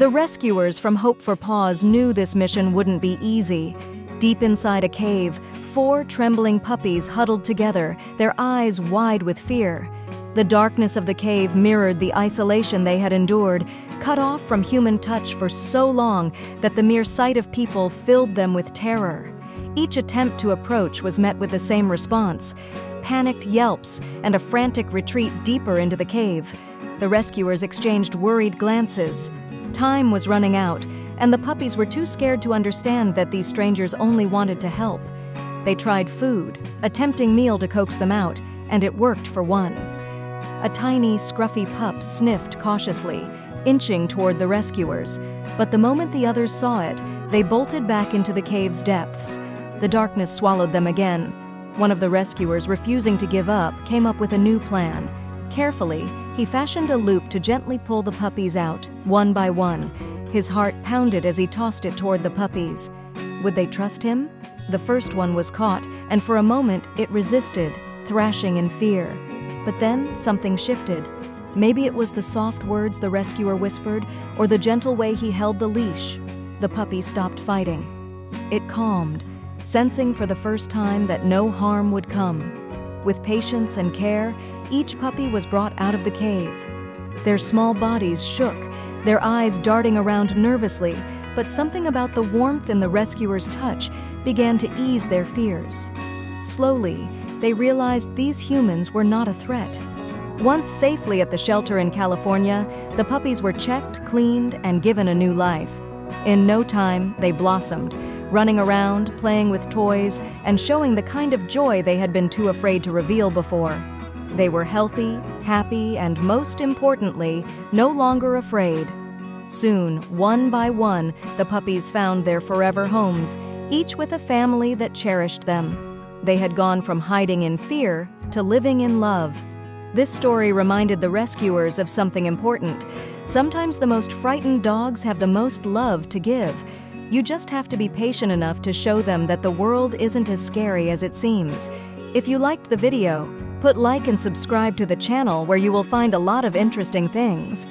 The rescuers from Hope for Paws knew this mission wouldn't be easy. Deep inside a cave, four trembling puppies huddled together, their eyes wide with fear. The darkness of the cave mirrored the isolation they had endured, cut off from human touch for so long that the mere sight of people filled them with terror. Each attempt to approach was met with the same response panicked yelps and a frantic retreat deeper into the cave. The rescuers exchanged worried glances. Time was running out, and the puppies were too scared to understand that these strangers only wanted to help. They tried food, a tempting meal to coax them out, and it worked for one. A tiny, scruffy pup sniffed cautiously, inching toward the rescuers, but the moment the others saw it, they bolted back into the cave's depths. The darkness swallowed them again. One of the rescuers, refusing to give up, came up with a new plan. Carefully, he fashioned a loop to gently pull the puppies out, one by one. His heart pounded as he tossed it toward the puppies. Would they trust him? The first one was caught, and for a moment it resisted, thrashing in fear. But then something shifted. Maybe it was the soft words the rescuer whispered, or the gentle way he held the leash. The puppy stopped fighting. It calmed, sensing for the first time that no harm would come. With patience and care, each puppy was brought out of the cave. Their small bodies shook, their eyes darting around nervously, but something about the warmth in the rescuer's touch began to ease their fears. Slowly, they realized these humans were not a threat. Once safely at the shelter in California, the puppies were checked, cleaned, and given a new life. In no time, they blossomed, running around, playing with toys, and showing the kind of joy they had been too afraid to reveal before. They were healthy, happy, and most importantly, no longer afraid. Soon, one by one, the puppies found their forever homes, each with a family that cherished them. They had gone from hiding in fear to living in love. This story reminded the rescuers of something important. Sometimes the most frightened dogs have the most love to give. You just have to be patient enough to show them that the world isn't as scary as it seems. If you liked the video, put like and subscribe to the channel where you will find a lot of interesting things.